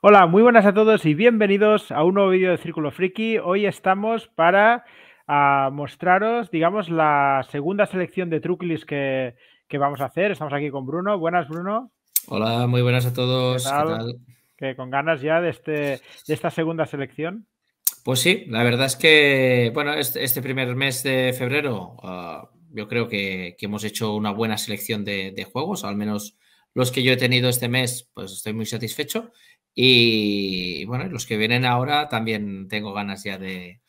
Hola, muy buenas a todos y bienvenidos a un nuevo vídeo de Círculo Friki. Hoy estamos para ah, mostraros, digamos, la segunda selección de truquilis que, que, vamos a hacer. Estamos aquí con Bruno. Buenas, Bruno. Hola, muy buenas a todos. ¿Qué tal? ¿Qué con ganas ya de, este, de esta segunda selección. Pues sí, la verdad es que, bueno, este, este primer mes de febrero uh, yo creo que, que, hemos hecho una buena selección de, de, juegos, al menos los que yo he tenido este mes, pues estoy muy satisfecho. Y bueno, los que vienen ahora también tengo ganas ya de,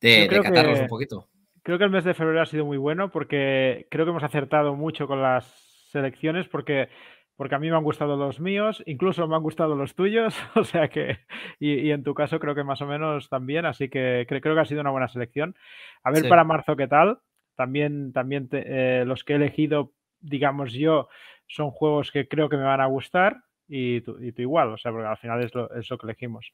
de, de catarlos que, un poquito. Creo que el mes de febrero ha sido muy bueno porque creo que hemos acertado mucho con las selecciones porque porque a mí me han gustado los míos, incluso me han gustado los tuyos, o sea que, y, y en tu caso creo que más o menos también, así que creo, creo que ha sido una buena selección. A ver sí. para marzo qué tal. También, también te, eh, los que he elegido, digamos yo, son juegos que creo que me van a gustar y tú, y tú igual, o sea, porque al final es lo, es lo que elegimos.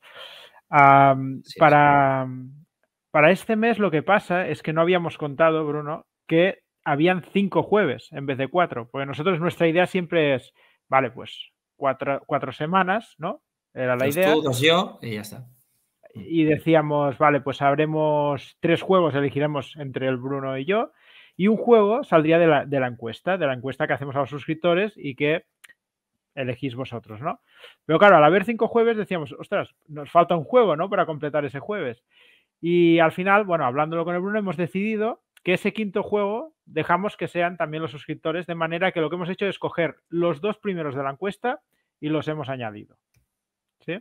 Um, sí, para, sí. para este mes lo que pasa es que no habíamos contado, Bruno, que habían cinco jueves en vez de cuatro, porque nosotros nuestra idea siempre es Vale, pues cuatro, cuatro semanas, ¿no? Era la idea. Tú, dos yo y ya está. Y decíamos, vale, pues habremos tres juegos, elegiremos entre el Bruno y yo, y un juego saldría de la, encuesta, de la encuesta que hacemos a los suscriptores y que elegís vosotros, ¿no? Pero claro, al haber cinco jueves decíamos, ostras, nos falta un juego, ¿no? Para completar ese jueves. Y al final, bueno, hablándolo con el Bruno, hemos decidido que ese quinto juego dejamos que sean también los suscriptores, de manera que lo que hemos hecho es coger los dos primeros de la encuesta y los hemos añadido. ¿Sí?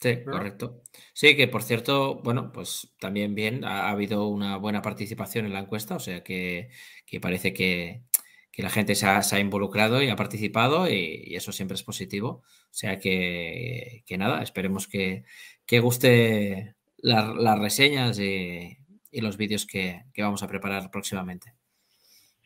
Sí, ¿verdad? correcto. Sí, que por cierto, bueno, pues también bien, ha, ha habido una buena participación en la encuesta, o sea que, que parece que, que, la gente se ha, se ha, involucrado y ha participado y, y eso siempre es positivo. O sea que, que nada, esperemos que, que guste la, las reseñas y, y los vídeos que, que, vamos a preparar próximamente.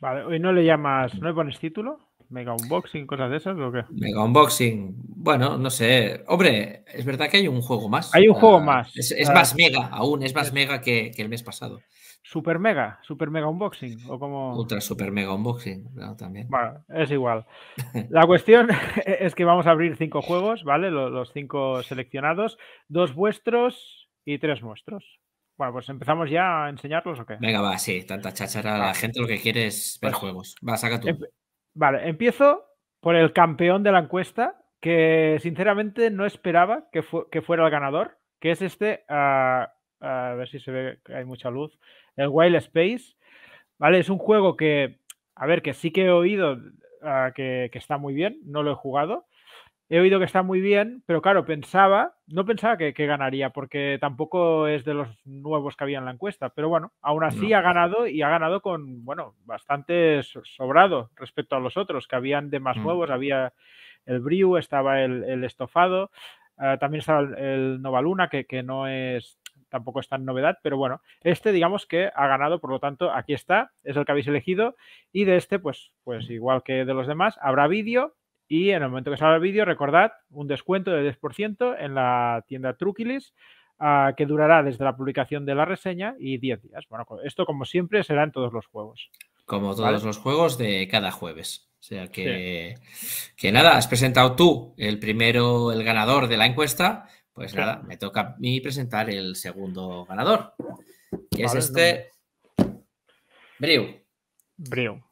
Vale, hoy no le llamas, ¿no le pones título? Mega unboxing, cosas de esas o qué? Mega unboxing, bueno, no sé. Hombre, es verdad que hay un juego más. Hay un uh, juego más. Es, es uh, más mega aún, es más es... mega que, que, el mes pasado. Super mega, super mega unboxing o como ultra super mega unboxing ¿no? también. Bueno, es igual. La cuestión es que vamos a abrir cinco juegos, ¿vale? Los, los cinco seleccionados, dos vuestros y tres nuestros. Bueno, pues empezamos ya a enseñarlos o qué? Venga, va, sí, tanta cháchara. La gente lo que quiere es ver pues, juegos. Va, saca tú. Em vale, empiezo por el campeón de la encuesta, que sinceramente no esperaba que, que fuera el ganador, que es este, uh, a ver si se ve que hay mucha luz, el Wild Space. Vale, es un juego que, a ver, que sí que he oído que, que está muy bien, no lo he jugado, he oído que está muy bien, pero claro, pensaba, no pensaba que, que, ganaría, porque tampoco es de los nuevos que había en la encuesta, pero bueno, aún así no. ha ganado y ha ganado con, bueno, bastante sobrado respecto a los otros, que habían de más mm. nuevos, había el Briu, estaba el, el estofado, uh, también estaba el, el Nova Luna, que, que no es, tampoco es tan novedad, pero bueno, este digamos que ha ganado, por lo tanto, aquí está, es el que habéis elegido, y de este, pues, pues igual que de los demás, habrá vídeo, y en el momento que salga el vídeo, recordad un descuento de 10% en la tienda Truquilis, uh, que durará desde la publicación de la reseña y 10 días. Bueno, esto como siempre será en todos los juegos. Como todos ¿vale? los juegos de cada jueves. O sea que, sí. que nada, has presentado tú el primero, el ganador de la encuesta. Pues sí. nada, me toca a mí presentar el segundo ganador. Que vale, es este. No. Breu. Breu.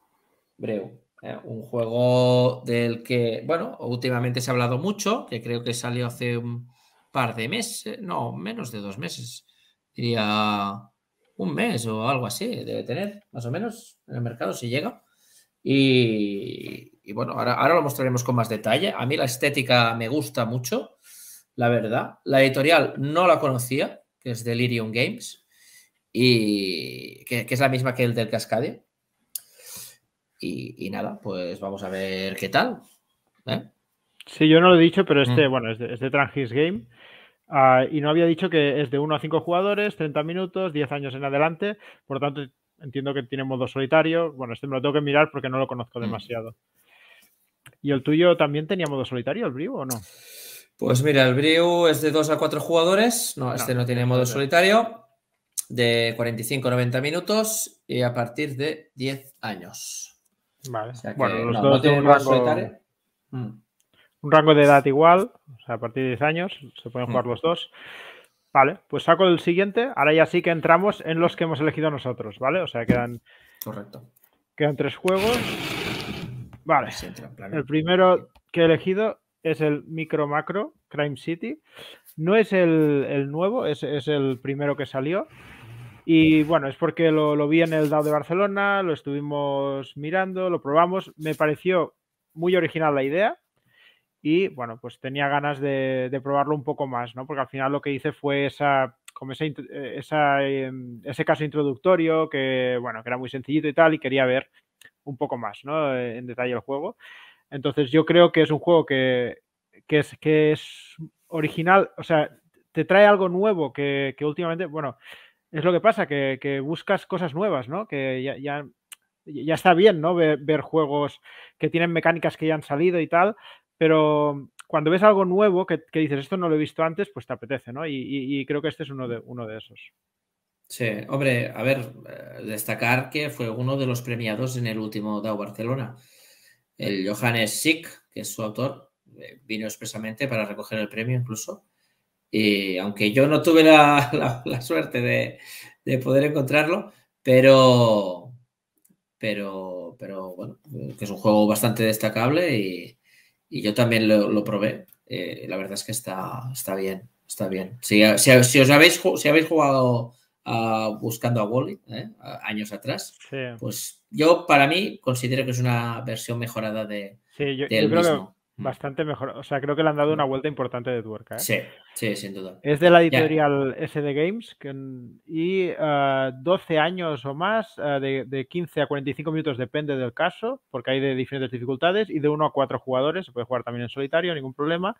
Breu. Eh, un juego del que, bueno, últimamente se ha hablado mucho, que creo que salió hace un par de meses, no, menos de dos meses, diría un mes o algo así, debe tener, más o menos, en el mercado si llega. Y, bueno, ahora, ahora, lo mostraremos con más detalle. A mí la estética me gusta mucho, la verdad. La editorial no la conocía, que es Delirium Games, y que, que es la misma que el del Cascadia. Y, y, nada, pues vamos a ver qué tal. ¿eh? Sí, yo no lo he dicho, pero este, mm. bueno, es de, es de Trangis Game. Uh, y no había dicho que es de 1 a 5 jugadores, 30 minutos, 10 años en adelante. Por lo tanto, entiendo que tiene modo solitario. Bueno, este me lo tengo que mirar porque no lo conozco mm. demasiado. ¿Y el tuyo también tenía modo solitario, el Brew, o no? Pues mira, el Brew es de 2 a 4 jugadores. No, este no, no tiene modo solitario. De 45 a 90 minutos y a partir de 10 años. Vale. O sea que, bueno, los no, dos no tienen rango... solitario. Mm. Un rango de edad igual, o sea, a partir de 10 años, se pueden jugar mm. los dos. Vale, pues saco el siguiente. Ahora ya sí que entramos en los que hemos elegido nosotros, ¿vale? O sea, quedan. Correcto. Quedan tres juegos. Vale. El primero que he elegido es el Micro Macro Crime City. No es el, nuevo, es, el primero que salió. Y bueno, es porque lo, vi en el DAO de Barcelona, lo estuvimos mirando, lo probamos. Me pareció muy original la idea. Y bueno, pues tenía ganas de, probarlo un poco más, ¿no? Porque al final lo que hice fue esa, como ese, em, ese caso introductorio que, bueno, que era muy sencillito y tal, y quería ver un poco más, ¿no? En detalle el juego. Entonces yo creo que es un juego que, que es, que es original, o sea, te trae algo nuevo que, últimamente, bueno, es lo que pasa, que, buscas cosas nuevas, ¿no? Que ya, está bien, ¿no? Ver, juegos que tienen mecánicas que ya han salido y tal, pero cuando ves algo nuevo que, dices, esto no lo he visto antes, pues te apetece, ¿no? Y, creo que este es uno de, esos. Sí, hombre, a ver, eh, destacar que fue uno de los premiados en el último DAO Barcelona. El Johannes Sick, que es su autor, eh, vino expresamente para recoger el premio incluso. Y aunque yo no tuve la, suerte de, poder encontrarlo, pero, pero, pero bueno, que es un juego bastante destacable y, yo también lo, probé. Eh, la verdad es que está, está bien, está bien. Si, os habéis, si habéis jugado buscando a Wally ¿eh? años atrás, pues yo para mí considero que es una versión mejorada de, del mismo. Mm. Bastante mejor. O sea, creo que le han dado una mm. vuelta importante de tuerca. ¿eh? Sí, sí, sin duda. Es de la editorial SD Games que, y 12 eh, años o más, eh, de, 15 a 45 minutos depende del caso, porque hay de diferentes dificultades, y de 1 a 4 jugadores, se puede jugar también en solitario, ningún problema.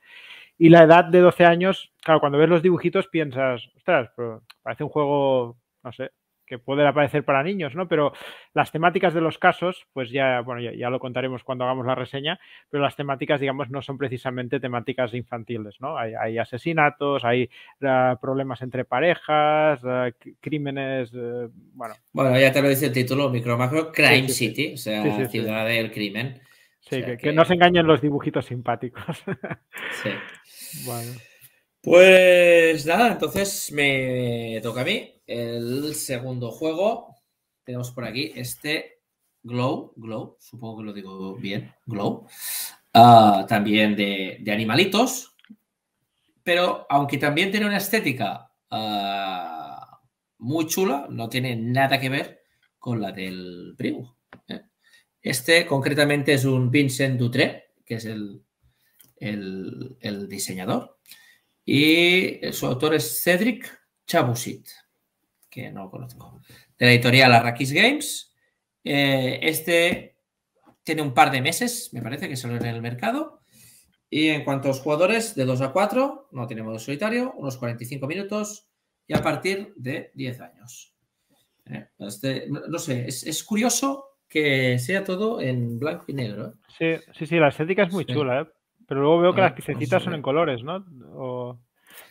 Y la edad de 12 años, claro, cuando ves los dibujitos piensas, ostras, pero parece un juego, no sé, que puede aparecer para niños, ¿no? Pero las temáticas de los casos, pues ya, bueno, ya, lo contaremos cuando hagamos la reseña, pero las temáticas, digamos, no son precisamente temáticas infantiles, ¿no? Hay, asesinatos, hay uh, problemas entre parejas, uh, crímenes, uh, bueno. Bueno, ya te lo dice el título, Micro Macro Crime City, o sea, ciudad del crimen. Sí, que, que... no se engañen los dibujitos simpáticos. sí. Bueno. Pues nada, entonces me toca a mí el segundo juego. Tenemos por aquí este Glow, Glow, supongo que lo digo bien, Glow. Ah, también de, animalitos, pero aunque también tiene una estética ah, muy chula, no tiene nada que ver con la del primo. ¿eh? Este concretamente es un Vincent Dutré, que es el, el diseñador. Y su autor es Cedric Chabusit, que no lo conozco. De la editorial Arrakis Games. Eh, este tiene un par de meses, me parece, que salió en el mercado. Y en cuanto a los jugadores, de 2 a 4, no tiene modo solitario, unos 45 minutos y a partir de 10 años. Eh, este, no, sé, es, curioso que sea todo en blanco y negro. ¿eh? Sí, sí, sí, la estética es muy chula, ¿eh? Pero luego veo que las piececitas son en colores, ¿no?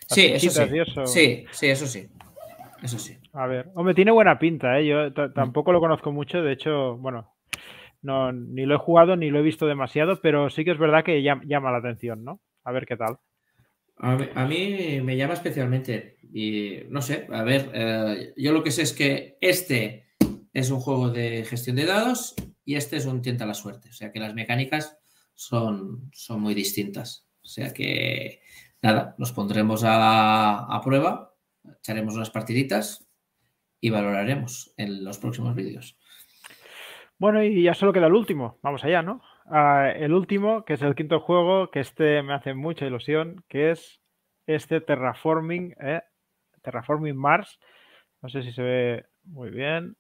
Sí, eso sí. Sí, sí, eso sí. Eso sí. A ver, hombre, tiene buena pinta, ¿eh? Yo mm. tampoco lo conozco mucho, de hecho, bueno, no, ni lo he jugado ni lo he visto demasiado, pero sí que es verdad que llama, la atención, ¿no? A ver qué tal. A mí, me llama especialmente y no sé, a ver, eh, yo lo que sé es que este es un juego de gestión de dados y este es un tienta la suerte, o sea que las mecánicas son, son muy distintas. O sea que, nada, nos pondremos a, prueba, echaremos unas partiditas y valoraremos en los próximos vídeos. Bueno, y ya solo queda el último. Vamos allá, ¿no? Ah, el último, que es el quinto juego, que este me hace mucha ilusión, que es este Terraforming, ¿eh? Terraforming Mars. No sé si se ve muy bien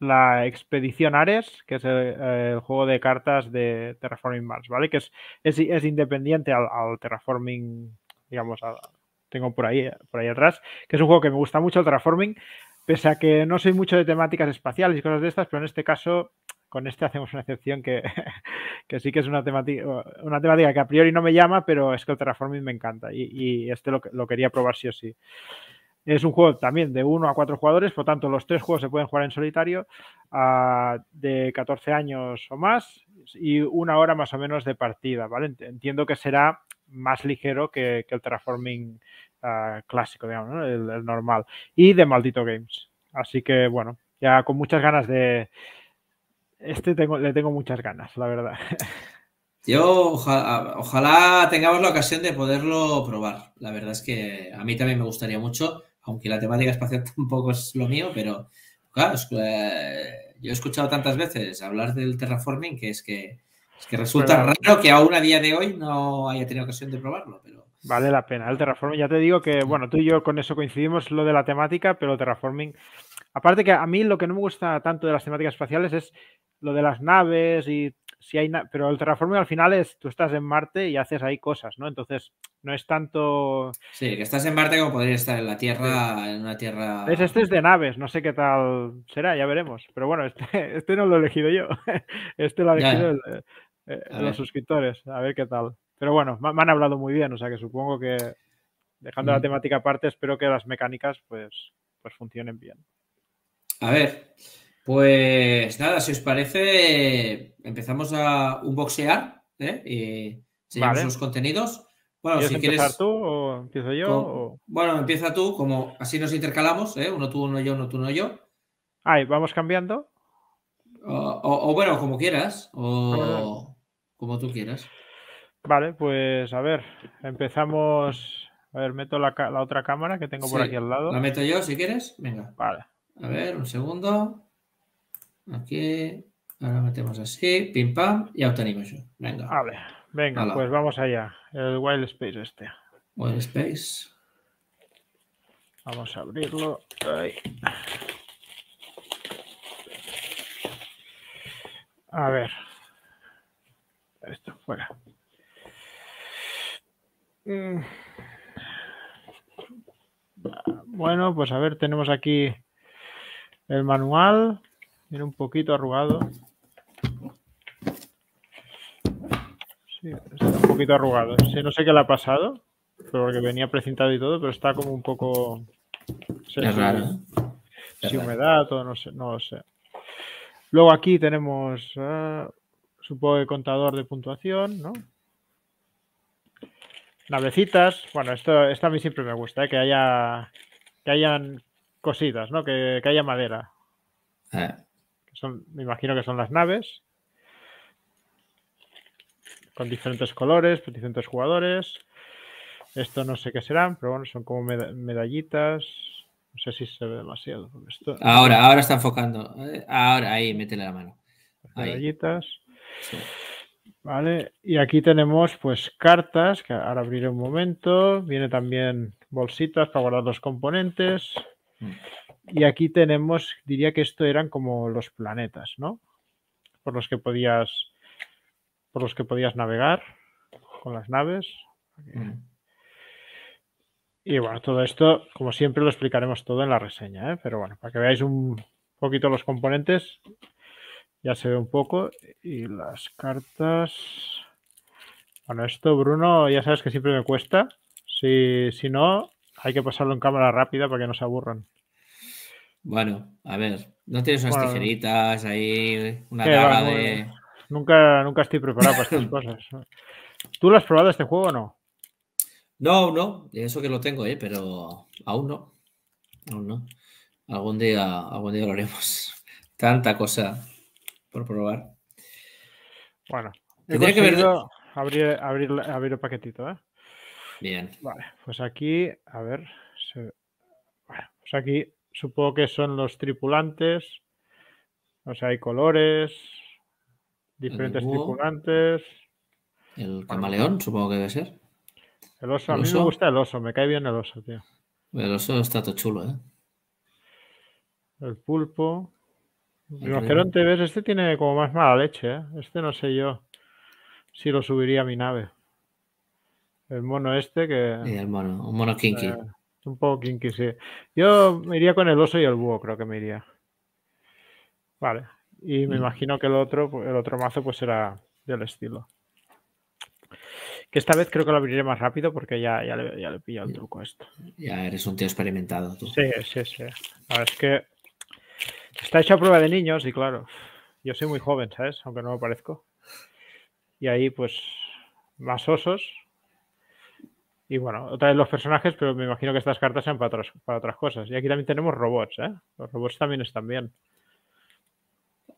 la Expedición Ares, que es el, juego de cartas de Terraforming Mars, ¿vale? Que es, es, independiente al, Terraforming, digamos, tengo por ahí, por ahí atrás, que es un juego que me gusta mucho el Terraforming, pese a que no soy mucho de temáticas espaciales y cosas de estas, pero en este caso, con este hacemos una excepción que, que sí que es una temática, una temática que a priori no me llama, pero es que el Terraforming me encanta y, este lo, quería probar sí o sí. Es un juego también de 1 a 4 jugadores, por tanto los tres juegos se pueden jugar en solitario uh, de 14 años o más y una hora más o menos de partida, ¿vale? Entiendo que será más ligero que, el Terraforming uh, clásico, digamos, ¿no? el, normal. Y de Maldito Games. Así que, bueno, ya con muchas ganas de... Este tengo, le tengo muchas ganas, la verdad. Yo ojalá, tengamos la ocasión de poderlo probar. La verdad es que a mí también me gustaría mucho, aunque la temática espacial tampoco es lo mío, pero claro, eh, yo he escuchado tantas veces hablar del terraforming que es que, es que resulta raro que aún a día de hoy no haya tenido ocasión de probarlo. Pero... Vale la pena. El terraforming, ya te digo que, bueno, tú y yo con eso coincidimos, lo de la temática, pero el terraforming, aparte que a mí lo que no me gusta tanto de las temáticas espaciales es lo de las naves y si hay, pero el terraforming al final es, tú estás en Marte y haces ahí cosas, ¿no? Entonces, no es tanto... Sí, que estás en Marte como podría estar en la Tierra, en una Tierra... ¿Ves? Este es de naves, no sé qué tal será, ya veremos. Pero bueno, este, este no lo he elegido yo. Este lo ha elegido el, eh, los ver. suscriptores, a ver qué tal. Pero bueno, me, me, han hablado muy bien, o sea que supongo que, dejando mm. la temática aparte, espero que las mecánicas pues, pues funcionen bien. A ver, pues nada, si os parece, empezamos a unboxear ¿eh? y enseñamos vale. los contenidos. Bueno, si quieres. tú o empiezo yo? Con, o... Bueno, empieza tú, como así nos intercalamos, ¿eh? uno tú, uno yo, uno tú, uno yo. Ah, vamos cambiando. O, o, o, bueno, como quieras, o como tú quieras. Vale, pues a ver, empezamos. A ver, meto la, la otra cámara que tengo sí, por aquí al lado. La meto yo si quieres. Venga. Vale. A ver, un segundo. Aquí. Ahora metemos así, pim pam, y obtenemos yo. Venga. Vale, venga, Hola. pues vamos allá. El Wild Space este. Wild Space. Vamos a abrirlo. Ahí. A ver. Esto fuera. Mm. Bueno, pues a ver, tenemos aquí el manual. Viene un poquito arrugado. Sí, está un poquito arrugado. Sí, no sé qué le ha pasado, porque venía precintado y todo, pero está como un poco... Es raro. Si humedad o no sé, no lo sé. Luego aquí tenemos, uh, supongo que contador de puntuación, ¿no? Navecitas. Bueno, esto, esto a mí siempre me gusta, ¿eh? que haya que hayan cositas, ¿no? Que, que haya madera. Eh son, me imagino que son las naves. Con diferentes colores, con diferentes jugadores. Esto no sé qué serán, pero bueno, son como medallitas. No sé si se ve demasiado. Esto... Ahora, ahora está enfocando. Ahora, ahí, métele la mano. Medallitas. Sí. Vale, y aquí tenemos pues cartas, que ahora abriré un momento. Viene también bolsitas para guardar los componentes. Mm. Y aquí tenemos, diría que esto eran como los planetas, ¿no? Por los que podías, por los que podías navegar con las naves. Mm. Y bueno, todo esto, como siempre, lo explicaremos todo en la reseña, ¿eh? pero bueno, para que veáis un poquito los componentes, ya se ve un poco. Y las cartas. Bueno, esto, Bruno, ya sabes que siempre me cuesta. Si, si no, hay que pasarlo en cámara rápida para que no se aburran. Bueno, a ver, ¿no tienes unas bueno, tijeritas ahí, una daga de...? Nunca, nunca estoy preparado para estas cosas. ¿Tú lo has probado este juego o no? No, no, eso que lo tengo, ¿eh? pero aún no. Aún no. Algún día, algún día lo haremos. Tanta cosa por probar. Bueno, tendría que ver... abrir, abrir, abrir el paquetito, ¿eh? Bien. Vale, pues aquí, a ver. Se... Bueno, pues aquí supongo que son los tripulantes. O sea, hay colores, diferentes el tripulantes. El camaleón, bueno, supongo que debe ser. El oso, ¿El a mí me gusta el oso, me cae bien el oso, tío. El oso está todo chulo, ¿eh? El pulpo. Rinoceronte, ¿ves? Este tiene como más mala leche, ¿eh? Este no sé yo si lo subiría a mi nave. El mono este que... Y el mono, un mono kinky. Eh, un poco kinky, sí. Yo me iría con el oso y el búho, creo que me iría. Vale. Y me mm. imagino que el otro, el otro mazo pues será del estilo. Que esta vez creo que lo abriré más rápido porque ya, ya, le, ya le he pillado el truco a esto. Ya eres un tío experimentado tú. Sí, sí, sí. Ahora es que está hecho a prueba de niños y claro, yo soy muy joven, ¿sabes? Aunque no me parezco. Y ahí, pues, más osos. Y bueno, otra vez los personajes, pero me imagino que estas cartas sean para otras, para otras cosas. Y aquí también tenemos robots, ¿eh? Los robots también están bien.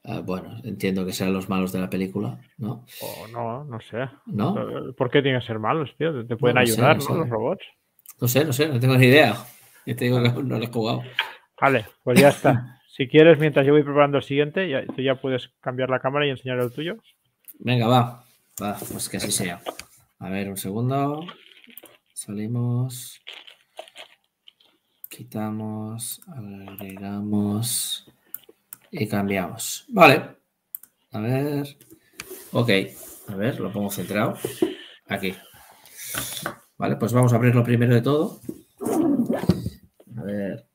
Ah, bueno, entiendo que sean los malos de la película, ¿no? O no, no sé. ¿No? ¿Por qué tienen que ser malos, tío? Te pueden No, no sé, ayudar, no ¿no? sé. Los robots. No sé, no sé, no tengo ni idea. Yo te digo que aún no lo he jugado. Vale, pues ya está. Si quieres, mientras yo voy preparando el siguiente, ya, tú ya puedes cambiar la cámara y enseñar el tuyo. Venga, va. Va, pues que así sea. A ver, un segundo. Salimos. Quitamos, agregamos y cambiamos. Vale. A ver. Ok. A ver, lo pongo centrado. Aquí. Vale, pues vamos a abrir lo primero de todo. A ver.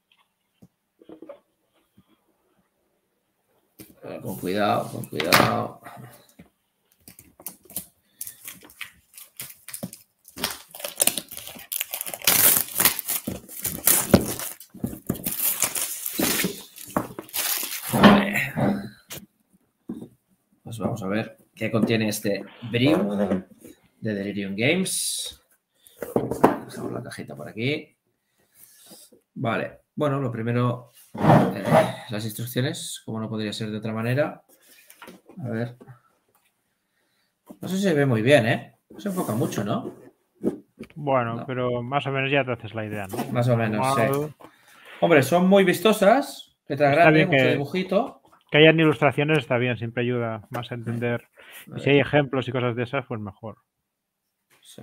Con cuidado, con cuidado. Pues vamos a ver qué contiene este Brew de Delirium Games. Dejamos la cajita por aquí. Vale, bueno, lo primero, eh, las instrucciones, como no podría ser de otra manera. A ver. No sé si se ve muy bien, ¿eh? No se enfoca mucho, ¿no? Bueno, No. pero más o menos ya te haces la idea, ¿no? Más o menos, sí. Hombre, son muy vistosas. Letra grande, mucho que- dibujito. Que hayan ilustraciones está bien, siempre ayuda más a entender. A Y si hay ejemplos y cosas de esas, pues mejor. sí.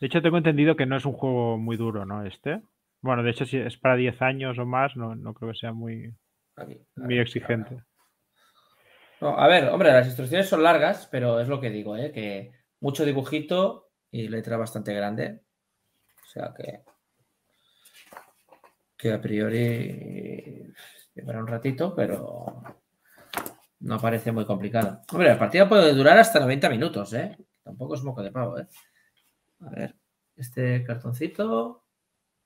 De hecho, tengo entendido que no es un juego muy duro, ¿no? Este. Bueno, de hecho, si es para 10 años o más, no, no creo que sea muy, Aquí. muy exigente. No, a ver, hombre, las instrucciones son largas, pero es lo que digo, ¿eh? que mucho dibujito y letra bastante grande. O sea que. Que a priori llevará un ratito, pero no parece muy complicado. Hombre, la partida puede durar hasta 90 minutos, ¿eh? Tampoco es moco de pavo, ¿eh? A ver, este cartoncito.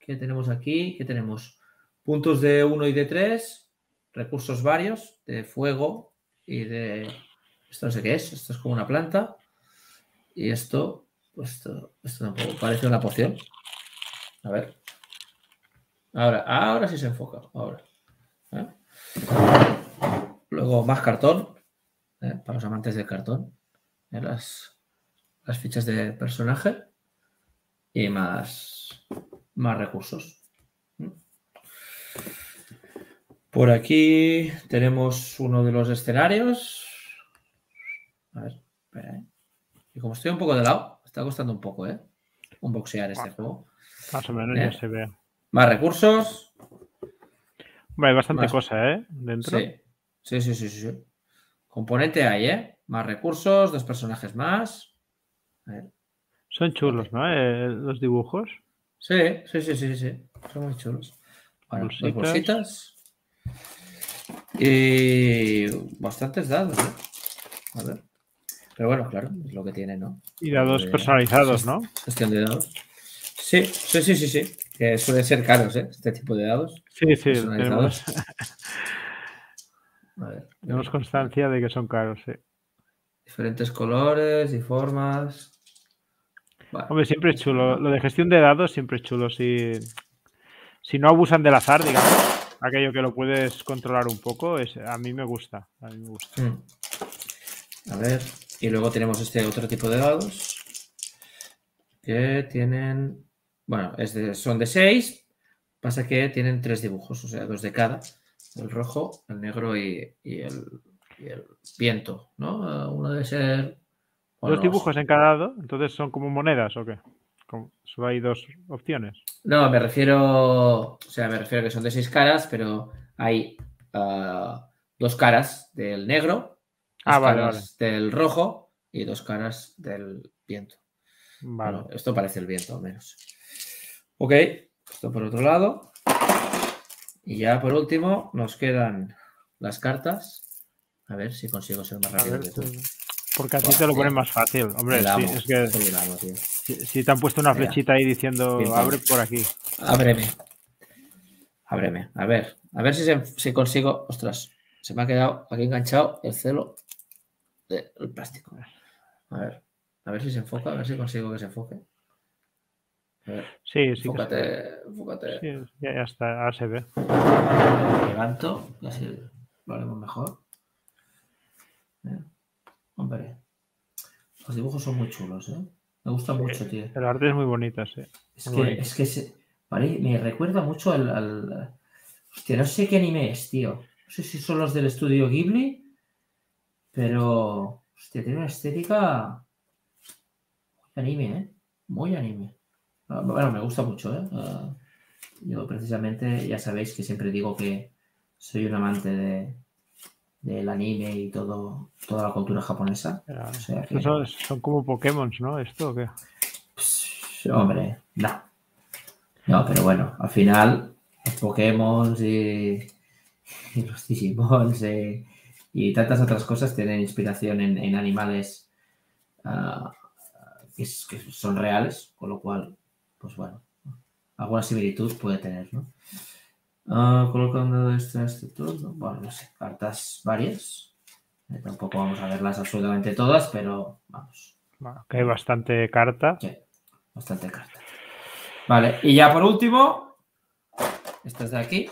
¿Qué tenemos aquí? ¿Qué tenemos? Puntos de 1 y de 3, recursos varios, de fuego y de... Esto no sé qué es, esto es como una planta. Y esto, pues esto, esto tampoco parece una poción. A ver. Ahora, ahora sí se enfoca. Ahora. ¿Eh? Luego más cartón. ¿eh? Para los amantes del cartón. ¿eh? Las, las fichas de personaje. Y más, más recursos. ¿eh? Por aquí tenemos uno de los escenarios. A ver, espera, ¿eh? Y como estoy un poco de lado, está costando un poco, ¿eh? Un boxear este juego. Más o menos Eh. ya se ve. Más recursos. Hombre, hay bastante Más- cosa, ¿eh? Dentro. Sí. Sí, sí, sí, sí, sí. Componente hay, ¿eh? Más recursos, dos personajes más. A ver. Son chulos, ¿no? Eh, los dibujos. Sí, sí, sí, sí, sí. Son muy chulos. Bueno, dos Bolsitas. bolsitas. Y bastantes dados, ¿eh? A ver. Pero bueno, claro, es lo que tiene, ¿no? Y dados De- personalizados, ¿no? Gestión de dados. Sí, sí, sí, sí, sí. Que suelen ser caros, ¿eh? Este tipo de dados. Sí, sí. Personalizados. Tenemos, A ver. tenemos constancia de que son caros, sí. Diferentes colores y formas. Vale. Hombre, siempre es chulo. Lo de gestión de dados siempre es chulo. Si, si no abusan del azar, digamos, aquello que lo puedes controlar un poco, es, a mí me gusta. A mí me gusta. Mm. A ver. Y luego tenemos este otro tipo de dados. Que tienen. Bueno, es de- son de 6. Pasa que tienen tres dibujos, o sea, dos de cada. El rojo, el negro y, y el, y el viento, ¿no? Uno debe ser. Bueno, Dos dibujos en cada dado, entonces son como monedas o qué? Como- solo hay dos opciones. No, me refiero. O sea, me refiero que son de seis caras, pero hay ah, dos caras del negro, dos Ah, vale, caras del rojo y dos caras del viento. Vale. Bueno, esto parece el viento, al menos. Ok, esto por otro lado. Y ya por último nos quedan las cartas. A ver si consigo ser más A rápido ver, que tú. sí. Porque a ti te lo ponen más fácil. Hombre, sí, es que si, te han puesto una flechita ahí diciendo abre por aquí. Ábreme. Ábreme. A ver, a ver si, si consigo. Ostras, se me ha quedado aquí enganchado el celo del plástico. A ver, a ver si se enfoca, a ver si consigo que se enfoque. Sí, sí. Enfócate, enfócate. Sí, ya, está, ahora se ve. Levanto, así lo haremos mejor. Hombre, los dibujos son muy chulos, ¿eh? Me gusta mucho, tío. El arte es muy bonito, sí. Es que, es que se, me recuerda mucho al, al, Hostia, no sé qué anime es, tío. No sé si son los del estudio Ghibli, pero. Hostia, tiene una estética. Muy anime, ¿eh? Muy anime. Ah, bueno, me gusta mucho, ¿eh? Ah, yo precisamente, ya sabéis que siempre digo que soy un amante de, del anime y todo, toda la cultura japonesa. son, como Pokémon, ¿no? ¿Esto o qué? hombre, no. No, pero bueno, al final los Pokémon y, los Digimon y tantas otras cosas tienen inspiración en, animales ah, que, son reales, con lo cual pues bueno, alguna similitud puede tener, ¿no? Ah, colocando este, este todo, bueno, no sé, cartas varias. Eh, tampoco vamos a verlas absolutamente todas, pero vamos. Bueno, que hay bastante carta. Sí, bastante carta. Vale, y ya por último, estas de aquí.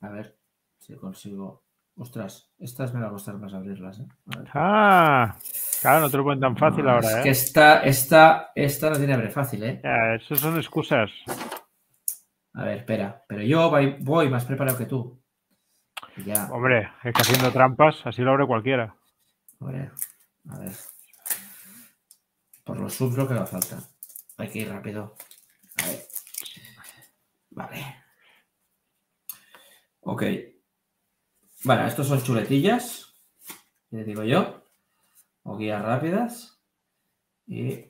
A ver si consigo. Ostras, estas me va a costar más abrirlas. ¿eh? Ah, claro, no te lo ponen tan fácil ahora. Es ¿eh? que esta, esta, esta no tiene abre fácil, ¿eh? Ya, eso son excusas. A ver, espera, pero yo voy, más preparado que tú. Ya. Hombre, es que haciendo trampas, así lo abre cualquiera. Hombre, a ver. Por los subs lo que va a falta. Hay que ir rápido. A ver. Vale. Ok. Bueno, estos son chuletillas, le digo yo, o guías rápidas. Y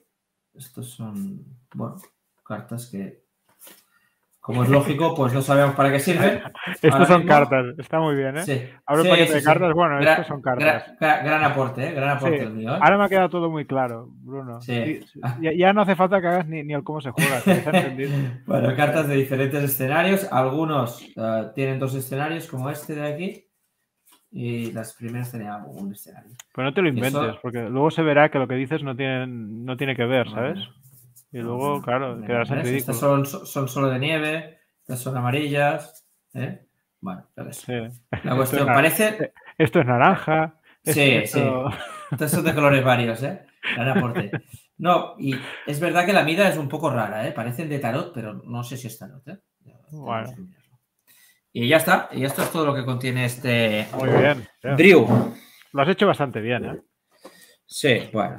estos son, bueno, cartas que, como es lógico, pues no sabemos para qué sirven. estos son cartas, está muy bien, ¿eh? Sí. Abro sí, paquete de cartas, bueno, estos son cartas. Gran, aporte, ¿eh? Gran aporte el mío. ¿eh? Ahora me ha quedado todo muy claro, Bruno. Sí. Ya, no hace falta que hagas ni, ni el cómo se juega, bueno, cartas de diferentes escenarios. Algunos uh, tienen dos escenarios, como este de aquí y las primeras tenían un escenario. Pero no te lo inventes, porque luego se verá que lo que dices no tiene, no tiene que ver, ¿sabes? Y luego, claro, quedarás en ridículo. Estas son, son solo de nieve, estas son amarillas, ¿eh? Bueno, sí. La cuestión parece... Esto es naranja. Sí, sí. Estos son de colores varios, ¿eh? No, y es verdad que la mida es un poco rara, ¿eh? Parecen de tarot, pero no sé si es tarot, ¿eh? Bueno. Y ya está. Y esto es todo lo que contiene este Muy bien, Brew. Lo has hecho bastante bien, ¿eh? Sí, bueno.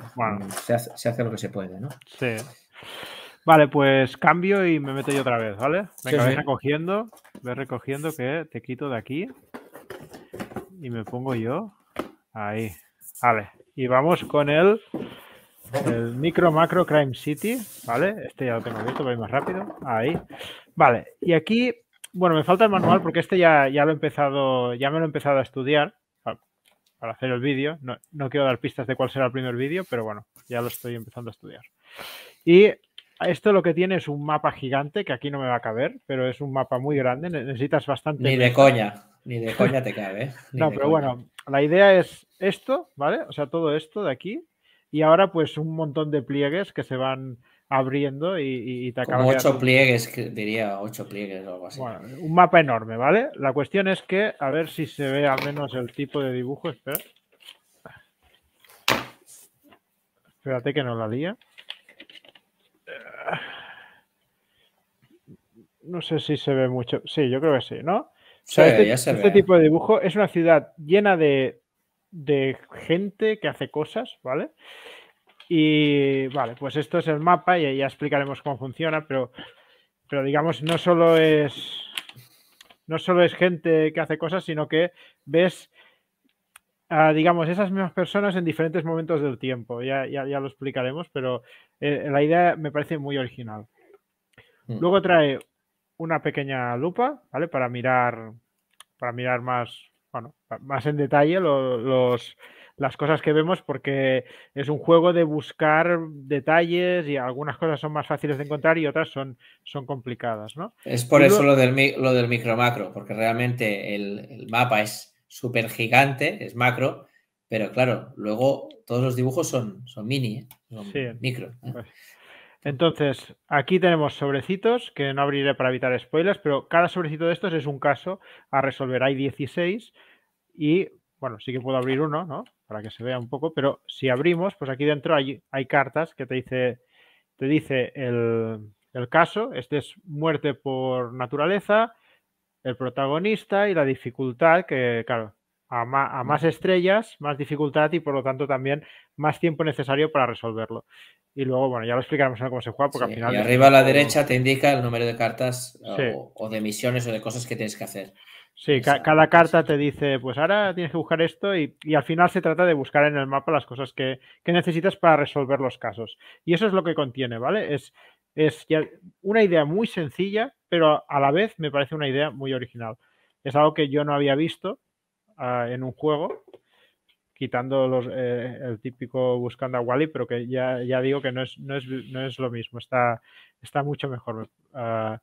Se, hace, lo que se puede, ¿no? Sí. Vale, pues cambio y me meto yo otra vez, ¿vale? Venga, sí, recogiendo. Ve recogiendo que te quito de aquí. Y me pongo yo. Ahí. Vale. Y vamos con el, el Micro Macro Crime City. ¿Vale? Este ya lo tengo abierto, voy más rápido. Ahí. Vale. Y aquí bueno, me falta el manual porque este ya, ya lo he empezado, ya me lo he empezado a estudiar para, hacer el vídeo. No, no, quiero dar pistas de cuál será el primer vídeo, pero bueno, ya lo estoy empezando a estudiar. Y esto lo que tiene es un mapa gigante, que aquí no me va a caber, pero es un mapa muy grande, necesitas bastante... Ni de coña, ni de coña te cabe. ¿eh? no, pero bueno, la idea es esto, ¿vale? O sea, todo esto de aquí. Y ahora pues un montón de pliegues que se van abriendo y, te. Como ocho pliegues, diría ocho pliegues o algo así. Bueno, un mapa enorme, ¿vale? La cuestión es que, a ver si se ve al menos el tipo de dibujo. Espera. Espérate que no la lía. No sé si se ve mucho. Sí, yo creo que sí, ¿no? este, este tipo de dibujo es una ciudad llena de, de gente que hace cosas, ¿vale? Y vale, pues esto es el mapa y ya explicaremos cómo funciona, pero, pero digamos, no solo es no solo es gente que hace cosas, sino que ves, digamos, esas mismas personas en diferentes momentos del tiempo. Ya, ya, lo explicaremos, pero eh, la idea me parece muy original. Mm. Luego trae una pequeña lupa, ¿vale? Para mirar, para mirar más, bueno, más en detalle los, las cosas que vemos porque es un juego de buscar detalles y algunas cosas son más fáciles de encontrar y otras son, son complicadas, ¿no? Es por eso lo, del, lo del micro macro, porque realmente el, mapa es súper gigante, es macro, pero claro, luego todos los dibujos son, son mini, ¿eh? son micro. ¿eh? Pues, entonces, aquí tenemos sobrecitos que no abriré para evitar spoilers, pero cada sobrecito de estos es un caso a resolver. Hay 16 y, bueno, sí que puedo abrir uno, ¿no? Para que se vea un poco, pero si abrimos, pues aquí dentro hay, hay cartas que te dice, te dice el, el caso. Este es muerte por naturaleza, el protagonista y la dificultad, que, claro, a más, estrellas, más dificultad y por lo tanto también más tiempo necesario para resolverlo. Y luego, bueno, ya lo explicaremos cómo se juega, porque al final. Y arriba a la derecha te indica el número de cartas o, de misiones o de cosas que tienes que hacer. Sí, cada carta te dice, pues ahora tienes que buscar esto y, al final se trata de buscar en el mapa las cosas que, necesitas para resolver los casos. Y eso es lo que contiene, ¿vale? Es, es una idea muy sencilla, pero a la vez me parece una idea muy original. Es algo que yo no había visto en un juego, quitando los, eh, el típico buscando a Wally, pero que ya, ya digo que no es, no es, no es lo mismo, está, está mucho mejor. Ah,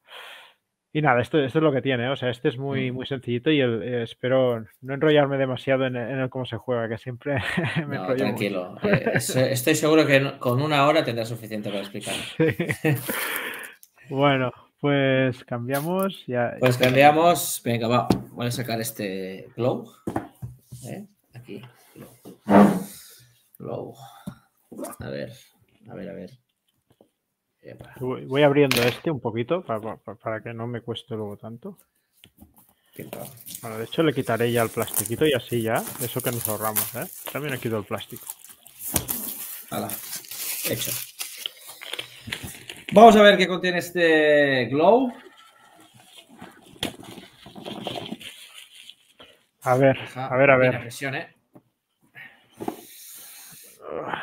y nada, esto, esto es lo que tiene, o sea, este es muy, mm. muy sencillito y el, eh, espero no enrollarme demasiado en, el cómo se juega, que siempre me no, Tranquilo, eh, estoy seguro que con una hora tendrá suficiente para explicar. Bueno, pues cambiamos. Ya, pues cambiamos. Venga, va. Voy a sacar este glow. ¿Eh? Aquí. Glow. A ver, a ver, a ver. Voy abriendo este un poquito para, que no me cueste luego tanto. Bueno, de hecho le quitaré ya el plastiquito y así ya, eso que nos ahorramos, ¿eh? También he quitado el plástico. Hala, hecho. Vamos a ver qué contiene este glow. A ver, a ver, a ver. Presión, ¿eh?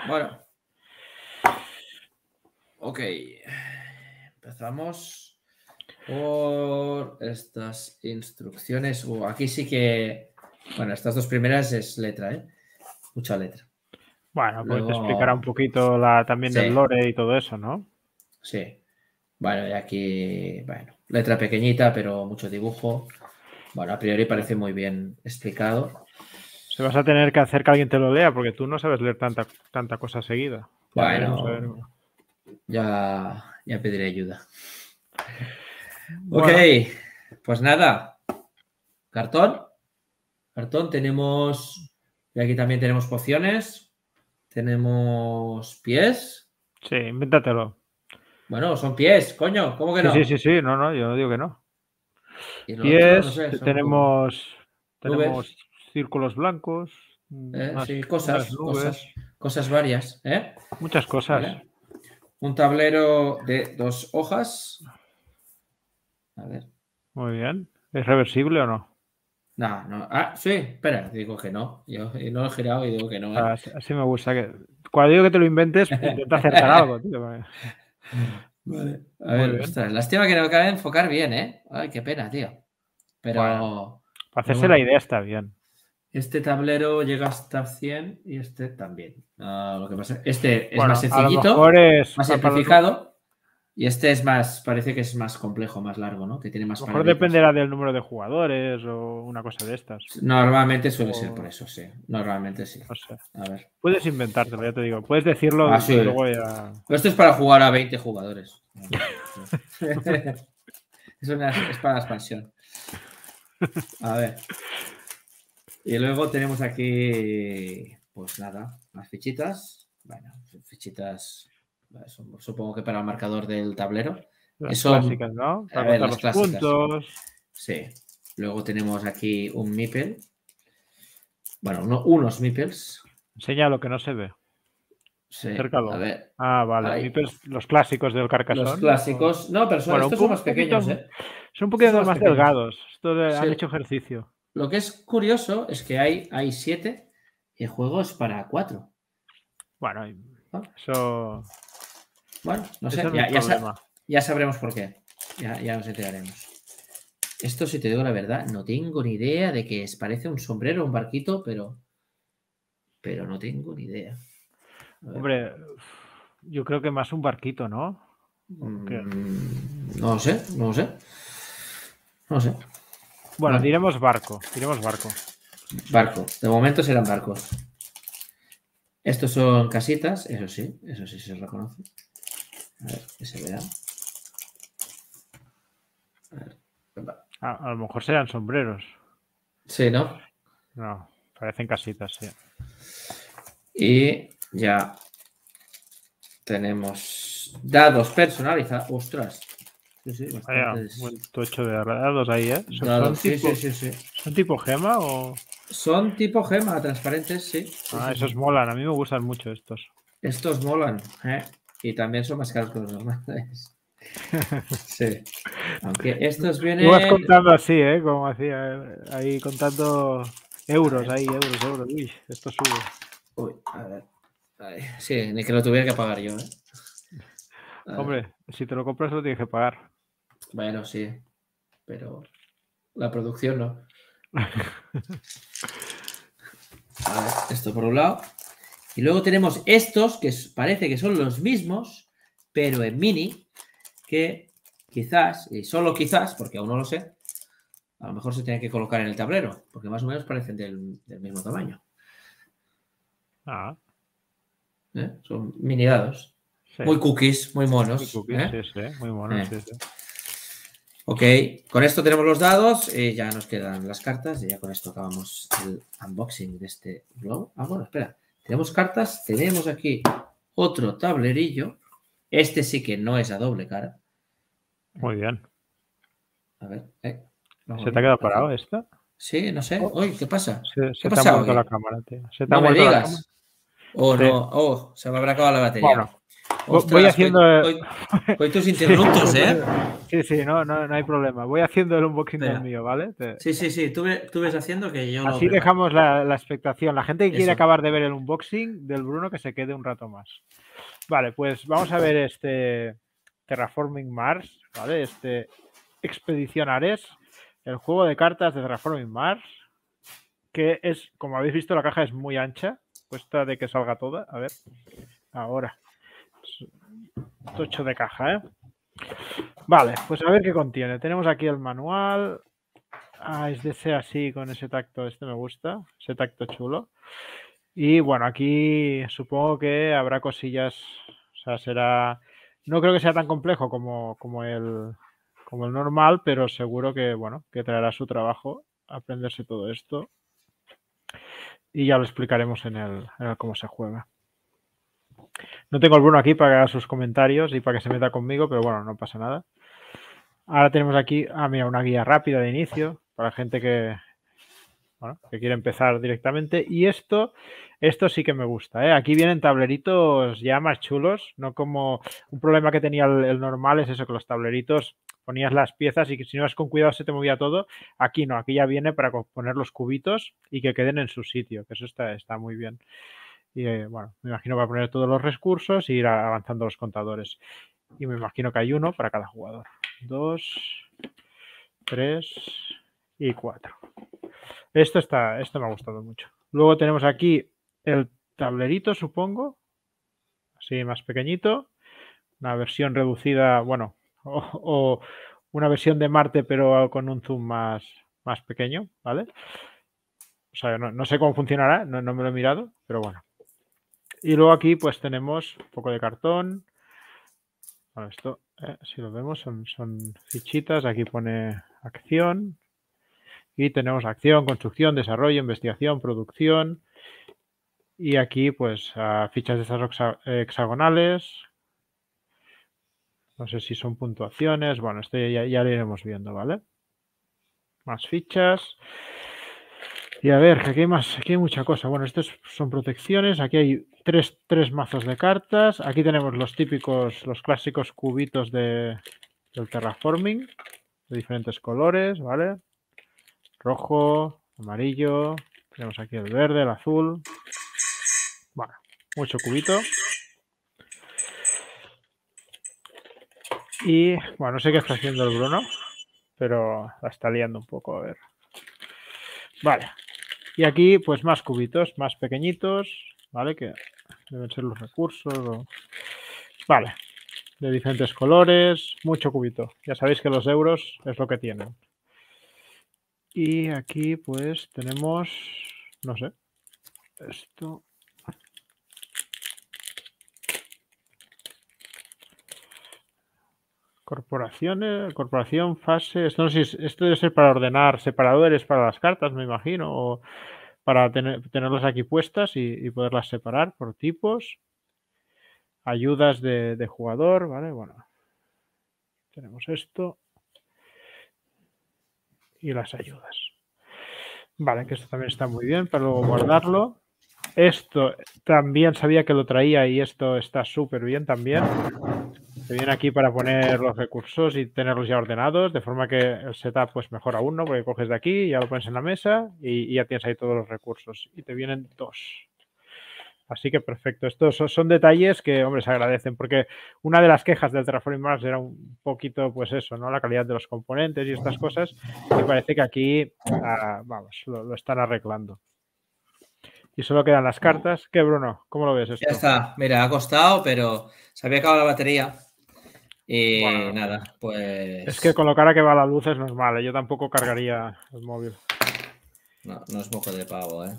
Bueno. Ok. Empezamos por estas instrucciones. Uh, aquí sí que. Bueno, estas dos primeras es letra, ¿eh? Mucha letra. Bueno, pues te explicará un poquito la, también el lore y todo eso, ¿no? Sí. Bueno, y aquí, bueno, letra pequeñita, pero mucho dibujo. Bueno, a priori parece muy bien explicado. Se vas a tener que hacer que alguien te lo lea, porque tú no sabes leer tanta, tanta cosa seguida. Bueno, ya, ya pediré ayuda. Ok, pues nada. Cartón. Cartón, tenemos. Y aquí también tenemos pociones. Tenemos pies. Sí, invéntatelo. Bueno, son pies, coño, ¿cómo que no? Sí, sí, sí, no, no, yo no digo que no. Pies, tenemos, tenemos círculos blancos. Eh, sí, cosas, cosas, cosas, varias. ¿eh? Muchas cosas. Un tablero de dos hojas. A ver. Muy bien. ¿Es reversible o no? No, no. Ah, sí, espera, digo que no. Yo no lo he girado y digo que no. ¿eh? Ah, así me gusta. que Cuando digo que te lo inventes, intenta acertar algo, tío. Vale. A ver, ostras, lástima que no acabe de enfocar bien, ¿eh? Ay, qué pena, tío. Pero. para hacerse la idea está bien. Este tablero llega hasta 100 y este también. Lo que pasa, este es más sencillito, más simplificado. Y este es más, parece que es más complejo, más largo, ¿no? Que tiene más. A lo mejor dependerá del número de jugadores o una cosa de estas. Normalmente suele ser por eso, sí. Normalmente sí. A ver. Puedes inventártelo, ya te digo. Puedes decirlo ah, luego ya... Esto es para jugar a 20 jugadores. es, es para la expansión. A ver. Y luego tenemos aquí, pues nada, las fichitas. Bueno, fichitas supongo que para el marcador del tablero. Las clásicas, ¿no? Para los puntos. Sí. Luego tenemos aquí un Mipel. Bueno, unos Mipels. Enseña lo que no se ve. Sí, A ver. Ah, vale. los clásicos del carcasón. Los clásicos. No, pero son, estos son más pequeños, ¿eh? Son un poquito más, delgados. Esto han hecho ejercicio. Lo que es curioso es que hay, hay siete y el juego es para cuatro. Bueno, eso. Bueno, no sé, ya, sabremos por qué. Ya, nos enteraremos. Esto, si te digo la verdad, no tengo ni idea de que es. Parece un sombrero, un barquito, pero. pero no tengo ni idea. Hombre, yo creo que más un barquito, ¿no? Mm, no sé, no sé. No sé. Bueno, diremos barco, diremos barco. Barco, de momento serán barcos. Estos son casitas, eso sí, eso sí se reconoce. A ver, que se vea. A, lo mejor serán sombreros. Sí, ¿no? No, parecen casitas, sí. Y ya tenemos dados personalizados. Ostras. Sí, sí, tocho de dados ahí, ¿eh? ¿Son, tipo, sí, sí, ¿Son tipo gema o...? Son tipo gema, transparentes, sí. Ah, esos molan. A mí me gustan mucho estos. Estos molan, ¿eh? Y también son más caros que los normales. sí. Aunque estos vienen... Tú vas contando así, ¿eh? Como hacía, eh, ahí contando euros, ahí, euros, euros. Uy, esto sube. Uy, a ver. Sí, ni que lo tuviera que pagar yo, ¿eh? Hombre, si te lo compras lo tienes que pagar. Bueno, sí. Pero la producción no. A ver, esto por un lado. Y luego tenemos estos, que parece que son los mismos, pero en mini, que quizás, y solo quizás, porque aún no lo sé, a lo mejor se tiene que colocar en el tablero, porque más o menos parecen del, mismo tamaño. Ah. ¿Eh? Son mini dados. Muy cookies, muy monos. Muy ¿eh? sí, sí, muy monos. Eh. Ok, con esto tenemos los dados, y ya nos quedan las cartas y ya con esto acabamos el unboxing de este blog. Ah, bueno, espera, tenemos cartas, tenemos aquí otro tablerillo. Este sí que no es a doble cara. Muy bien. A ver, eh, ¿Se te ha quedado parado esta? Sí, no sé. Uy, ¿qué pasa? Se, se te ha muerto la cámara, tío. Se te no me digas. Oh, no. Oh, se me habrá acabado la batería. Bueno, voy haciendo. Tus interruptos, ¿eh? Sí, sí, no, no, no hay problema. Voy haciendo el unboxing del mío, ¿vale? Sí, sí, sí. Tú, ves haciendo que yo. Así dejamos la, expectación. La gente que quiere acabar de ver el unboxing del Bruno, que se quede un rato más. Vale, pues vamos a ver este Terraforming Mars, ¿vale? Este Expedición Ares, el juego de cartas de Terraforming Mars, que es, como habéis visto, la caja es muy ancha. Cuesta de que salga toda. A ver, ahora. Tocho de caja, ¿eh? Vale, pues a ver qué contiene. Tenemos aquí el manual. Ah, es de ese así, con ese tacto. Este me gusta. Ese tacto chulo. Y bueno, aquí supongo que habrá cosillas. O sea, será. No creo que sea tan complejo como, como, el, como el normal, pero seguro que, bueno, que traerá su trabajo aprenderse todo esto. Y ya lo explicaremos en en el cómo se juega. No tengo al Bruno aquí para que haga sus comentarios y para que se meta conmigo, pero bueno, no pasa nada. Ahora tenemos aquí, ah, mira, una guía rápida de inicio para gente que, quiere empezar directamente. Y esto, esto sí que me gusta. ¿eh? Aquí vienen tableritos ya más chulos, no como un problema que tenía el, normal es eso, que los tableritos ponías las piezas y que si no vas con cuidado se te movía todo. Aquí no, aquí ya viene para poner los cubitos y que queden en su sitio, que eso está muy bien. Y eh, bueno, me imagino para poner todos los recursos e ir avanzando los contadores. Y me imagino que hay uno para cada jugador. Dos, tres y cuatro. Esto está, esto me ha gustado mucho. Luego tenemos aquí el tablerito, supongo. Así más pequeñito. Una versión reducida, bueno, o, una versión de Marte, pero con un zoom más, más pequeño, ¿vale? O sea, no, sé cómo funcionará, no me lo he mirado, pero bueno. Y luego aquí pues tenemos un poco de cartón. Bueno, esto, eh, si lo vemos, son, fichitas. Aquí pone acción. Y tenemos acción, construcción, desarrollo, investigación, producción. Y aquí pues fichas de estas hexagonales. No sé si son puntuaciones. Bueno, esto ya, ya lo iremos viendo, ¿vale? Más fichas. Y a ver, aquí hay más, aquí hay mucha cosa. Bueno, estos son protecciones. Aquí hay tres, tres mazos de cartas. Aquí tenemos los típicos, los clásicos cubitos de, del terraforming de diferentes colores, ¿vale? Rojo, amarillo. Tenemos aquí el verde, el azul. Bueno, mucho cubito. Y bueno, no sé qué está haciendo el Bruno, pero la está liando un poco, a ver. Vale, Y aquí, pues más cubitos, más pequeñitos, ¿vale? Que deben ser los recursos. o- Vale. De diferentes colores, mucho cubito. Ya sabéis que los euros es lo que tienen. Y aquí, pues, tenemos, no sé, esto. Corporaciones, corporación, fase. Esto, no sé esto debe ser para ordenar separadores para las cartas, me imagino, o para tener, tenerlas aquí puestas y, y poderlas separar por tipos. Ayudas de, de jugador, ¿vale? Bueno, tenemos esto y las ayudas. Vale, que esto también está muy bien para luego guardarlo. Esto también sabía que lo traía y esto está súper bien también. Te viene aquí para poner los recursos y tenerlos ya ordenados, de forma que el setup pues mejora uno, porque coges de aquí, ya lo pones en la mesa y, ya tienes ahí todos los recursos. Y te vienen dos. Así que perfecto. Estos son, son detalles que, hombre, se agradecen, porque una de las quejas del Terraforming Mars era un poquito, pues eso, ¿no? La calidad de los componentes y estas cosas. Y parece que aquí, ah, vamos, lo, lo están arreglando. Y solo quedan las cartas. ¿Qué, Bruno? ¿Cómo lo ves esto? Ya está. Mira, ha costado, pero se había acabado la batería. Y Bueno, nada, pues. Es que con lo cara que va la luz es normal. ¿eh? Yo tampoco cargaría el móvil. No, no es moco de pavo, ¿eh?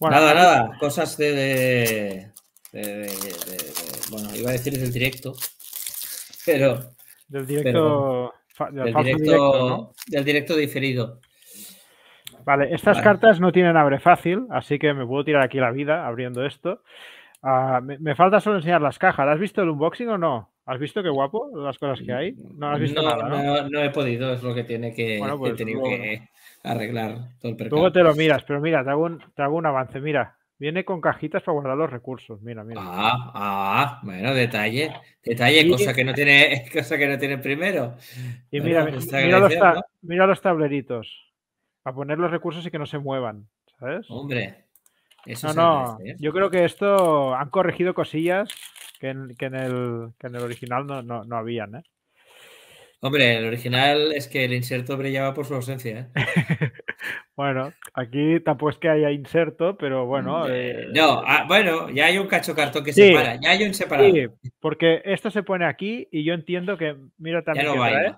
Bueno, nada, nada. Cosas de. de- de- de- de- de- Bueno, iba a decir del directo. Pero. Del directo. del directo, directo, ¿no? del directo diferido. Vale, estas Vale. cartas no tienen abre fácil, así que me puedo tirar aquí la vida abriendo esto. Ah, me, me falta solo enseñar las cajas. ¿Has visto el unboxing o no? ¿Has visto qué guapo las cosas que hay? No has visto no, nada, ¿no? no- no he podido, es lo que tiene que. Bueno, pues he tenido luego- que arreglar todo el percal. Luego te lo miras, pero mira, te hago, un, te hago un avance. Mira, viene con cajitas para guardar los recursos. Mira, mira. Ah, ah, bueno, detalle, detalle, Y- cosa que no tiene, cosa que no tiene primero. y mira, pues mira, los mira los tableritos. Para poner los recursos y que no se muevan. ¿Sabes? Hombre, eso No, no, ¿eh? yo creo que esto han corregido cosillas que en, que en el, que en el original no, no, no habían, ¿eh? Hombre, el original es que el inserto brillaba por su ausencia. ¿eh? Bueno, aquí tampoco es que haya inserto, pero bueno. Eh, eh, no, ah, bueno, ya hay un cacho cartón que Sí. separa, ya hay un separado. sí, porque esto se pone aquí y yo entiendo que, mira ya también no que trae.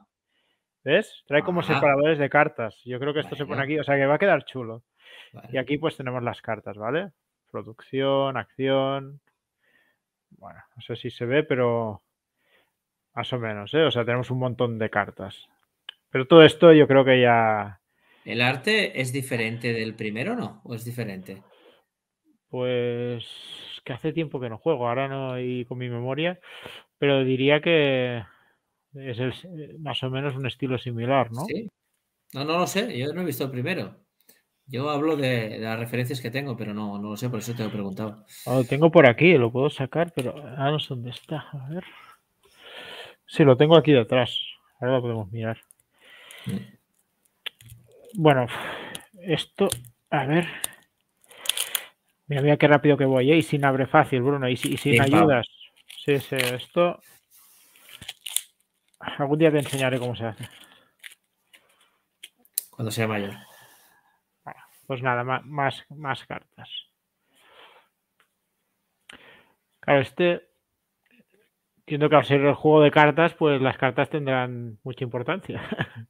¿ves? Trae como separadores de cartas. Yo creo que esto se pone aquí, o sea que va a quedar chulo. Vale. Y aquí pues tenemos las cartas, ¿vale? Producción, acción. Bueno, no sé si se ve, pero más o menos, ¿eh? O sea, tenemos un montón de cartas. Pero todo esto yo creo que ya, ¿El arte es diferente del primero o no? ¿O es diferente? pues, que hace tiempo que no juego, ahora no y con mi memoria, pero diría que es el- más o menos un estilo similar, ¿no? Sí. No, no lo sé, yo no he visto el primero. Yo hablo de, de las referencias que tengo, pero no, no lo sé, por eso te lo he preguntado. Ah, Lo tengo por aquí, lo puedo sacar, pero ah, no sé dónde está. A ver. Sí, lo tengo aquí detrás. Ahora lo podemos mirar. Mm. Bueno, esto, a ver. Mira, mira qué rápido que voy, ¿eh? Y sin abre fácil, Bruno, y, y sin ayudas. Sí, sí, esto. Algún día te enseñaré cómo se hace. Cuando sea mayor. Pues nada, más, más cartas. Claro, este. Entiendo que al ser el juego de cartas, pues las cartas tendrán mucha importancia.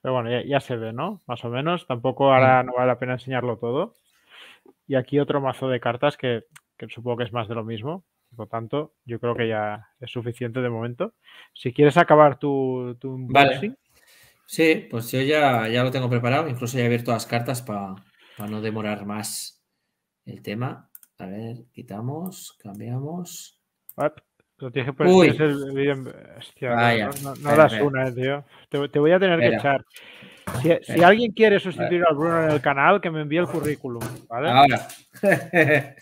Pero bueno, ya, ya se ve, ¿no? Más o menos. Tampoco ahora no vale la pena enseñarlo todo. Y aquí otro mazo de cartas que, que supongo que es más de lo mismo. Por lo tanto, yo creo que ya es suficiente de momento. Si quieres acabar tu, tu Vale. Sí, pues yo ya, ya lo tengo preparado. Incluso ya he abierto las cartas para no demorar más el tema. A ver, quitamos, cambiamos. What? Lo tienes que poner Uy. el vídeo en- Hostia, no- Vaya. no, no- no Espera, das una, eh, tío. Te, te voy a tener que echar. Si, si alguien quiere sustituir al Bruno en el canal, que me envíe el currículum, ¿vale? Ahora.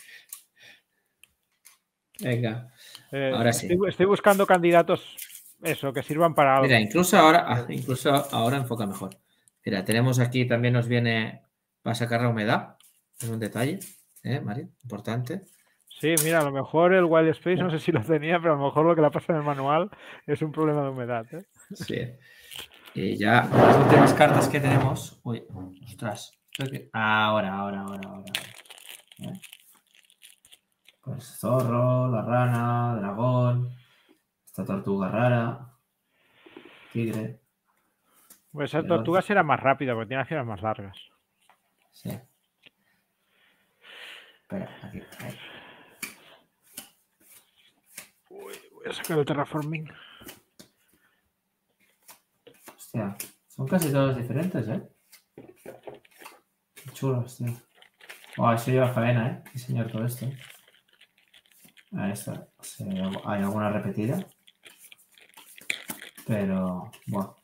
Venga. Eh, ahora sí. estoy, estoy buscando candidatos, eso, que sirvan para algo. Mira, incluso ahora, ah, incluso ahora enfoca mejor. Mira, tenemos aquí también nos viene para sacar la humedad. Es un detalle, ¿eh, Mario? Importante. Sí, mira, a lo mejor el Wild Space, no sé si lo tenía, pero a lo mejor lo que le pasa en el manual es un problema de humedad. ¿eh? Sí. Y ya las últimas cartas que tenemos. Uy, ostras. Ahora, ahora, ahora, ahora. Pues zorro, la rana, dragón, esta tortuga rara, tigre. Pues esa tortuga será más rápida porque tiene acciones más largas. Sí. Espera, aquí. Uy, voy a sacar el terraforming. Hostia, son casi todos diferentes, ¿eh? Qué chulos, tío. Oh, eso lleva faena, ¿eh? Diseñar todo esto. Ahí está. hay alguna repetida. Pero, bueno.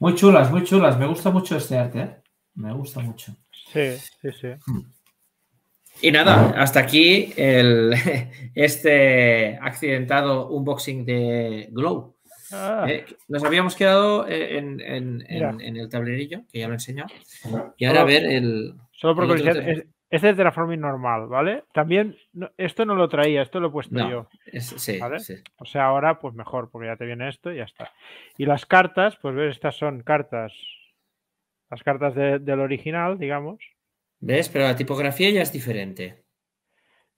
Muy chulas, muy chulas. Me gusta mucho este arte, ¿eh? Me gusta mucho. Sí, sí, sí. Y nada, hasta aquí el, este accidentado unboxing de Glow. Ah. Eh, nos habíamos quedado en, el tablerillo, que ya lo enseño. Y ahora a ver el. Solo por curiosidad, este es de Terraforming normal, ¿vale? También, esto no lo traía, esto lo he puesto yo. sí, O sea, ahora pues mejor, porque ya te viene esto y ya está. Y las cartas, pues ves, estas son cartas, las cartas del original, digamos. ¿Ves? Pero la tipografía ya es diferente.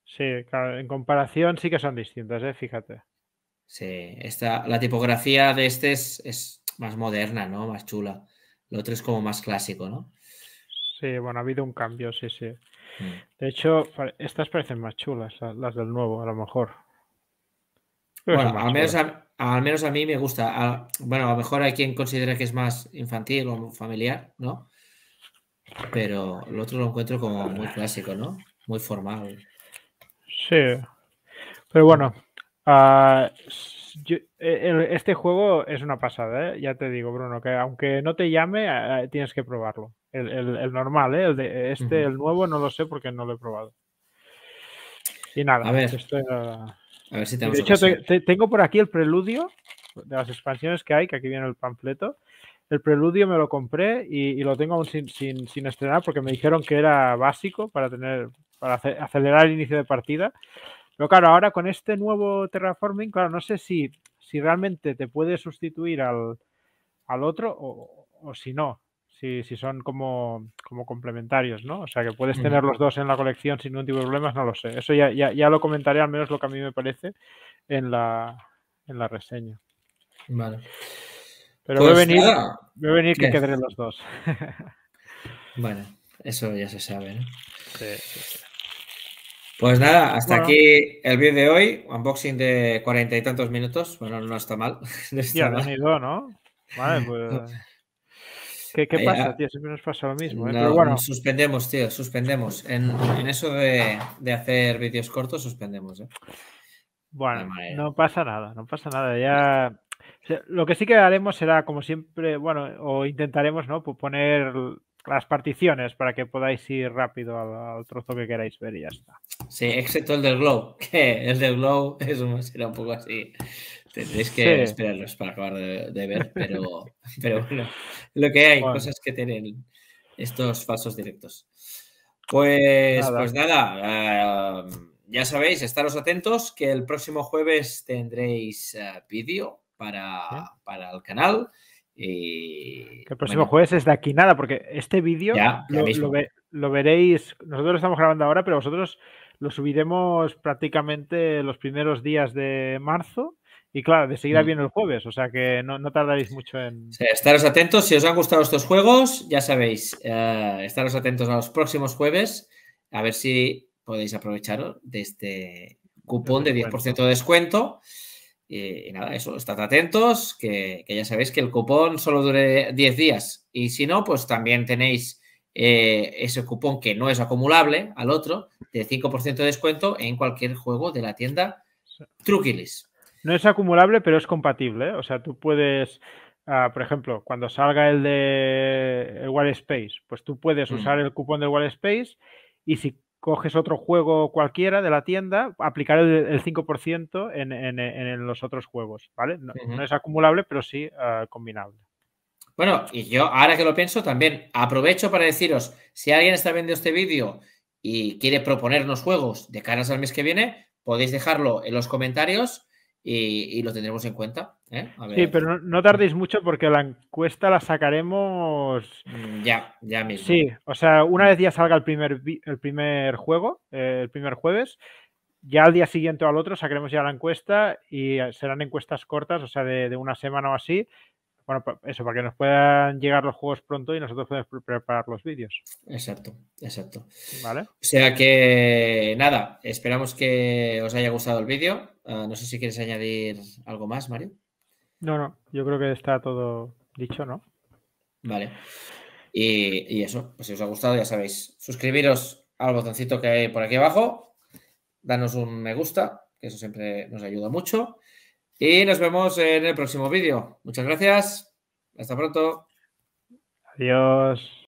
Sí, claro, en comparación sí que son distintas, ¿eh? Fíjate. Sí, esta, la tipografía de este es, es más moderna, ¿no? Más chula. Lo otro es como más clásico, ¿no? Sí, bueno, ha habido un cambio, sí, sí. Mm. De hecho, estas parecen más chulas, las del nuevo, a lo mejor. bueno, al menos, a, mí me gusta. bueno, a lo mejor hay quien considera que es más infantil o familiar, ¿no? Pero el otro lo encuentro como muy clásico, ¿no? Muy formal. Sí. Pero bueno, uh, eh, este juego es una pasada, ¿eh? ya te digo, Bruno, que aunque no te llame, eh, tienes que probarlo. El, normal, el de este, el nuevo, no lo sé porque no lo he probado. Y nada, a ver, a ver si tenemos. De hecho, tengo por aquí el preludio de las expansiones que hay, que aquí viene el panfleto. El preludio me lo compré y, lo tengo aún sin, sin, estrenar porque me dijeron que era básico para tener para acelerar el inicio de partida. Pero claro, ahora con este nuevo terraforming, claro, no sé si, si realmente te puede sustituir al, otro o, si no, si, si son como, como, complementarios, ¿no? O sea, que puedes tener los dos en la colección sin ningún tipo de problemas, no lo sé. Eso ya, ya, lo comentaré, al menos lo que a mí me parece, en la, en la reseña. Vale. Pero voy a pues venir, voy a venir que queden los dos. bueno, eso ya se sabe, ¿no? Sí, sí, sí. Pues nada, hasta aquí el vídeo de hoy. Unboxing de cuarenta y tantos minutos. Bueno, no está mal. ya, venido, ¿no? Vale, pues. ¿Qué, qué pasa, tío? Siempre nos pasa lo mismo. ¿eh? Pero bueno. Suspendemos, tío, suspendemos. En, eso de, hacer vídeos cortos, suspendemos. ¿eh? Bueno, no pasa nada, no pasa nada. Ya. Lo que sí que haremos será, como siempre, bueno, o intentaremos, ¿no? Pues poner las particiones para que podáis ir rápido al, trozo que queráis ver y ya está. Sí, excepto el del Glow, que el del Glow es un, será un poco así. Tendréis que esperarlos para acabar de, ver, pero, pero bueno, lo que hay, cosas que tienen estos falsos directos. Pues nada, pues nada ya sabéis, estaros atentos que el próximo jueves tendréis eh, vídeo para, para el canal. Y, el próximo jueves es de aquí nada, porque este vídeo lo, veréis. Nosotros lo estamos grabando ahora, pero vosotros lo subiremos prácticamente los primeros días de marzo. Y claro, de seguida mm. viene el jueves, o sea que no, tardaréis mucho en. estaros atentos, si os han gustado estos juegos, ya sabéis, eh, estaros atentos a los próximos jueves, a ver si podéis aprovechar de este cupón de 10% de descuento. Y, nada, eso, estad atentos, que, ya sabéis que el cupón solo dure 10 días. Y si no, pues también tenéis eh, ese cupón que no es acumulable al otro, de 5% de descuento en cualquier juego de la tienda Truquilis. No es acumulable, pero es compatible. ¿eh? O sea, tú puedes, ah, por ejemplo, cuando salga el de el Space, pues tú puedes mm. usar el cupón del Space y si coges otro juego cualquiera de la tienda, aplicar el, 5% en, los otros juegos, ¿vale? No, es acumulable, pero sí ah, combinable. Bueno, y yo ahora que lo pienso también aprovecho para deciros, si alguien está viendo este vídeo y quiere proponernos juegos de caras al mes que viene, podéis dejarlo en los comentarios y, lo tendremos en cuenta. ¿eh? Sí, pero no, tardéis mucho porque la encuesta la sacaremos. Mm, ya, ya mismo. Sí, o sea, una vez ya salga el primer, el primer juego, eh, el primer jueves, ya al día siguiente o al otro sacaremos ya la encuesta y serán encuestas cortas, o sea, de, de una semana o así, bueno, eso, para que nos puedan llegar los juegos pronto y nosotros podemos preparar los vídeos. Exacto, exacto. Vale. O sea que nada, esperamos que os haya gustado el vídeo. Ah, no sé si quieres añadir algo más, Mario. No, no, yo creo que está todo dicho, ¿no? Vale. Y, y eso, pues si os ha gustado, ya sabéis, suscribiros al botoncito que hay por aquí abajo, danos un me gusta, que eso siempre nos ayuda mucho. Y nos vemos en el próximo vídeo. Muchas gracias. Hasta pronto. Adiós.